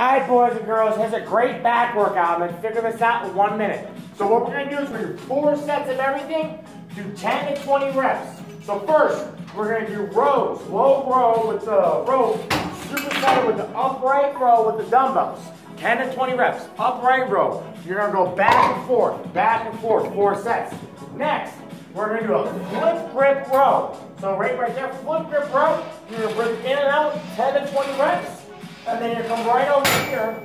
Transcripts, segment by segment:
Alright boys and girls, here's a great back workout. I'm gonna figure this out in one minute. So what we're gonna do is we're gonna do four sets of everything, do 10 to 20 reps. So first, we're gonna do rows, low row with the row, superset with the upright row with the dumbbells. 10 to 20 reps, upright row. You're gonna go back and forth, back and forth, four sets. Next, we're gonna do a flip grip row. So right right there, flip grip row. You're gonna bring it in and out, 10 to 20 reps. And then you come right over here,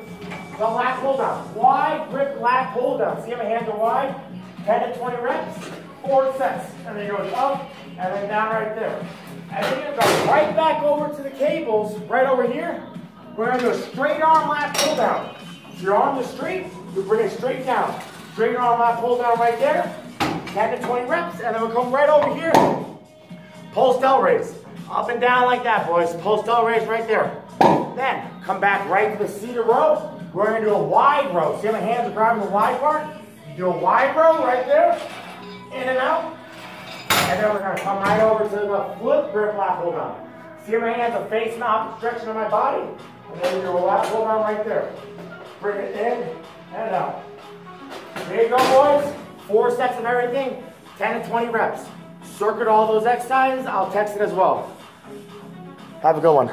the lat pull down. Wide grip lat pull down. See how my hands are wide? 10 to 20 reps, four sets. And then it goes up and then down right there. And then you go right back over to the cables, right over here. We're gonna do a straight arm lat pull down. If you're on the street, you bring it straight down. Straight arm lat pull down right there. 10 to 20 reps, and then we'll come right over here. Post L raise. Up and down like that, boys. Post L raise right there. Then come back right to the seated row. We're gonna do a wide row. See how my hands are grabbing the wide part? Do a wide row right there. In and out. And then we're gonna come right over to the flip grip lat pull down. See how my hands are facing the opposite direction of my body? And then we do a lat pull down right there. Bring it in and out. There you go, boys. Four sets of everything, 10 to 20 reps. Circuit all those exercises. I'll text it as well. Have a good one.